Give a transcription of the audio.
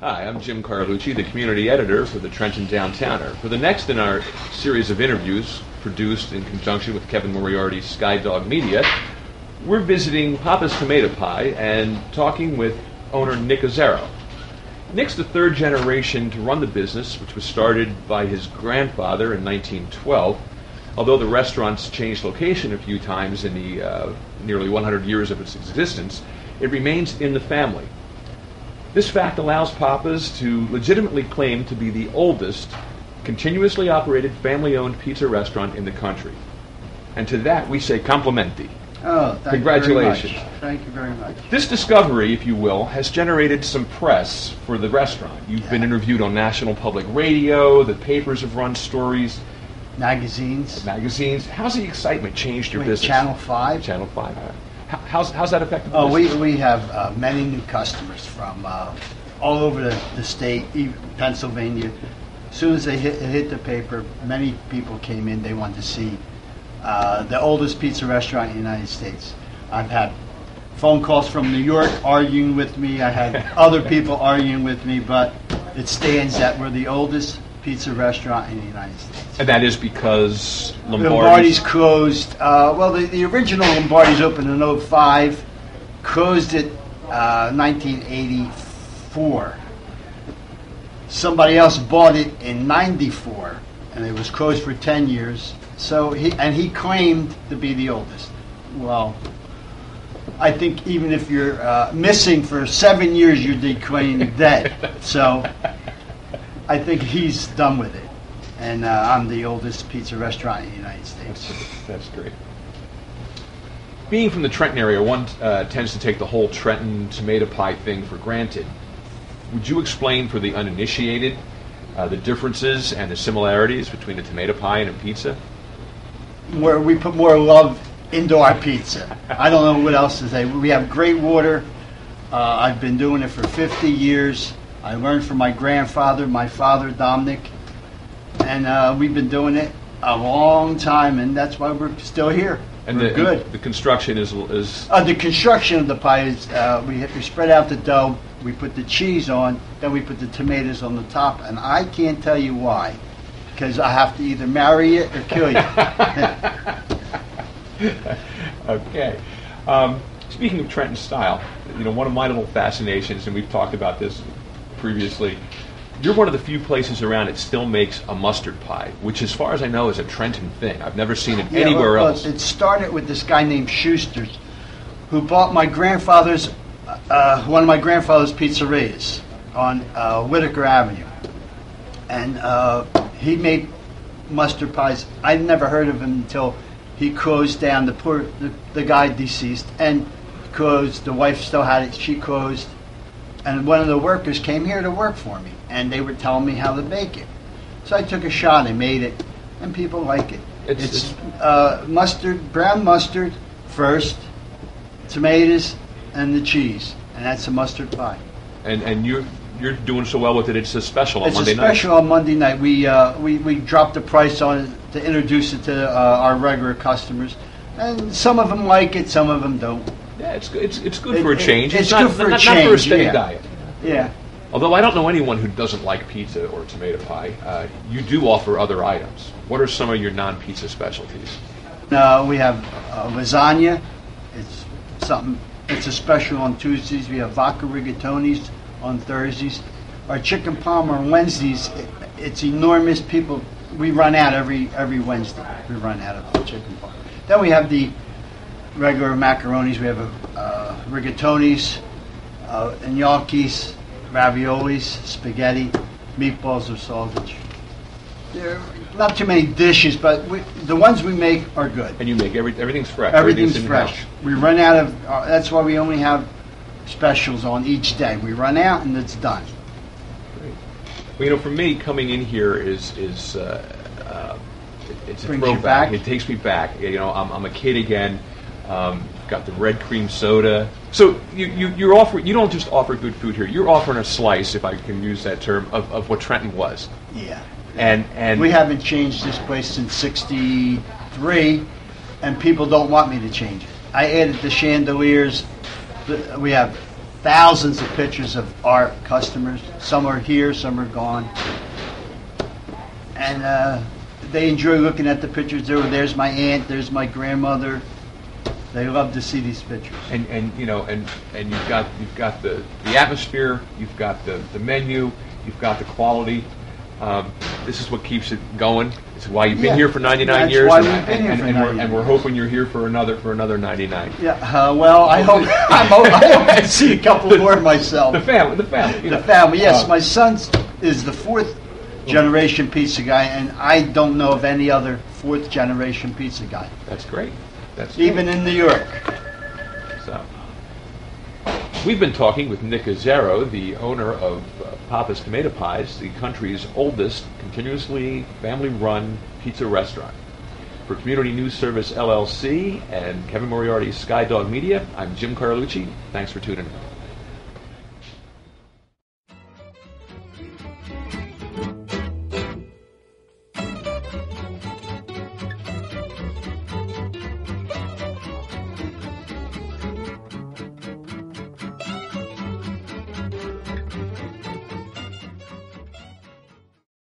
Hi, I'm Jim Carlucci, the community editor for the Trenton Downtowner. For the next in our series of interviews, produced in conjunction with Kevin Moriarty's Skydog Media, we're visiting Papa's Tomato Pie and talking with owner Nick Azzaro. Nick's the third generation to run the business, which was started by his grandfather in 1912. Although the restaurant's changed location a few times in the uh, nearly 100 years of its existence, it remains in the family. This fact allows Papa's to legitimately claim to be the oldest continuously operated family owned pizza restaurant in the country. And to that we say complimenti. Oh, thank Congratulations. You very much. Thank you very much. This discovery, if you will, has generated some press for the restaurant. You've been interviewed on National Public Radio, the papers have run stories, Magazines. magazines. How's the excitement changed your Wait, business? Channel 5. Channel 5. How- How's, how's that affected the Oh, we, we have uh, many new customers from uh, all over the, the state, even Pennsylvania. As soon as they hit, hit the paper, many people came in. They wanted to see uh, the oldest pizza restaurant in the United States. I've had phone calls from New York arguing with me. I had other people arguing with me, but it stands that we're the oldest pizza restaurant in the United States. And that is because Lombardi's... Lombardi's closed. Uh, well, the, the original Lombardi's opened in 05, closed it uh, 1984. Somebody else bought it in 94, and it was closed for 10 years. So he and he claimed to be the oldest. Well, I think even if you're uh, missing for seven years, you're declared dead. So I think he's done with it. And uh, I'm the oldest pizza restaurant in the United States. That's great. Being from the Trenton area, one uh, tends to take the whole Trenton tomato pie thing for granted. Would you explain for the uninitiated uh, the differences and the similarities between a tomato pie and a pizza? Where we put more love into our pizza. I don't know what else to say. We have great water. Uh, I've been doing it for 50 years. I learned from my grandfather, my father, Dominic. And uh, we've been doing it a long time, and that's why we're still here. And we're the, good. the construction is, is Uh, the construction of the pie is uh, we, we spread out the dough, we put the cheese on, then we put the tomatoes on the top, and I can't tell you why, because I have to either marry it or kill you. okay. Um, speaking of Trenton style, you know, one of my little fascinations, and we've talked about this previously, you're one of the few places around that still makes a mustard pie, which, as far as I know, is a Trenton thing. I've never seen it Yeah, anywhere well, well, else. It started with this guy named Schuster's, who bought my grandfather's, uh, one of my grandfather's pizzerias on uh, Whitaker Avenue, and uh, he made mustard pies. I'd never heard of him until he closed down. The poor, the, the guy deceased, and closed. The wife still had it. She closed, and one of the workers came here to work for me, and they were telling me how to bake it. So I took a shot and made it, and people like it. It's- It's, uh, mustard, brown mustard first, tomatoes, and the cheese, and that's a mustard pie. and and you're you're doing so well with it. It's a special on It's Monday night. It's a special on Monday night. We, uh, we we dropped the price on it to introduce it to uh, our regular customers, and some of them like it, some of them don't. Yeah, it's good. It's, it's good It- for a it- change. it's not, good for a not, not for a change, steady yeah. diet. Yeah. Although I don't know anyone who doesn't like pizza or tomato pie, uh, you do offer other items. What are some of your non-pizza specialties? Uh, we have uh, lasagna. It's something. It's a special on Tuesdays. We have vodka rigatonis on Thursdays. Our chicken parm on Wednesdays. It, it's enormous. People. We run out every every Wednesday. We run out of the chicken parm. Then we have the regular macaronis. We have uh, rigatonis, uh, gnocchis, raviolis, spaghetti, meatballs or sausage. There are not too many dishes, but we, the ones we make are good. And you make every, everything's fresh. Everything's in-house. fresh. We run out of. Uh, that's why we only have specials on each day. We run out and it's done. Well, you know, for me, coming in here is is uh, uh, it- it's a Brings you throwback. back? It takes me back. You know, I'm, I'm a kid again. Um, got the red cream soda. So you, you you're offering. You don't just offer good food here. You're offering a slice, if I can use that term, of, of what Trenton was. Yeah. And and We haven't changed this place since '63, and people don't want me to change it. I added the chandeliers. We have thousands of pictures of our customers. Some are here, some are gone. And uh, they enjoy looking at the pictures. There, there's my aunt, there's my grandmother. They love to see these pictures. And, and you know, and, and you've got you've got the, the atmosphere, you've got the, the menu, you've got the quality. Um, this is what keeps it going. It's why you've been Yeah, here for 99 that's years, why and, we've been here and, for and we're, 99 and we're hoping you're here for another for another 99. Yeah, uh, well, I hope, I'm, ho- I hope I see a couple more myself. The family, the family, you The know. family, yes. Uh, My son is the fourth generation pizza guy, and I don't know of any other fourth generation pizza guy, That's great. That's even in New York. So, we've been talking with Nick Azzaro, the owner of uh, Papa's Tomato Pies, the country's oldest continuously family-run pizza restaurant. For Community News Service LLC and Kevin Moriarty's Skydog Media, I'm Jim Carlucci. Thanks for tuning in.